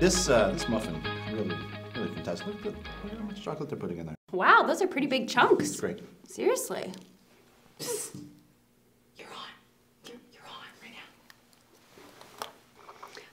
this uh, this muffin really really fantastic. Look at, the, look at how much chocolate they're putting in there. Wow, those are pretty big chunks. It's great. Seriously. You're on. You're, you're on right now.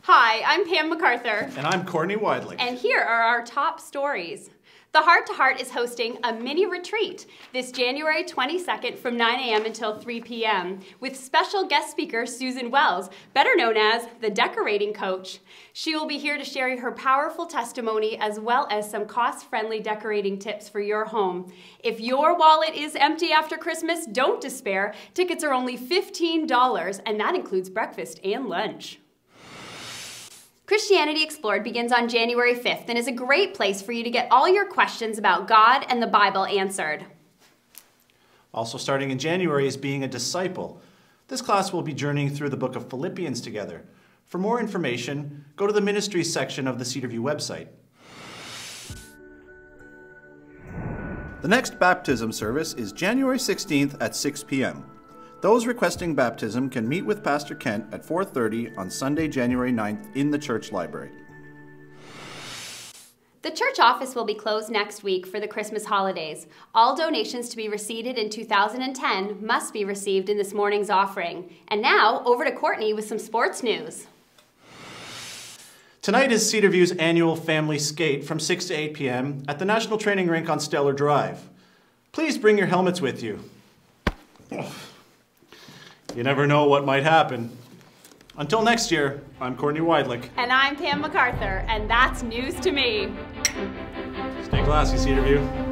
Hi, I'm Pam MacArthur, And I'm Courtney Widley. and here are our top stories. The Heart to Heart is hosting a mini retreat this January 22nd from 9 a.m. until 3 p.m. with special guest speaker Susan Wells, better known as the decorating coach. She will be here to share her powerful testimony as well as some cost friendly decorating tips for your home. If your wallet is empty after Christmas, don't despair. Tickets are only $15, and that includes breakfast and lunch. Christianity Explored begins on January 5th and is a great place for you to get all your questions about God and the Bible answered. Also starting in January is being a disciple. This class will be journeying through the book of Philippians together. For more information, go to the ministries section of the Cedarview website. The next baptism service is January 16th at 6 p.m. Those requesting baptism can meet with Pastor Kent at 4:30 on Sunday, January 9th in the church library. The church office will be closed next week for the Christmas holidays. All donations to be received in 2010 must be received in this morning's offering. And now, over to Courtney with some sports news. Tonight is Cedarview's annual family skate from 6 to 8 p.m. at the National Training Rink on Stellar Drive. Please bring your helmets with you. You never know what might happen. Until next year, I'm Courtney Weidlich. And I'm Pam MacArthur, and that's news to me. Stay classy, Cedarview.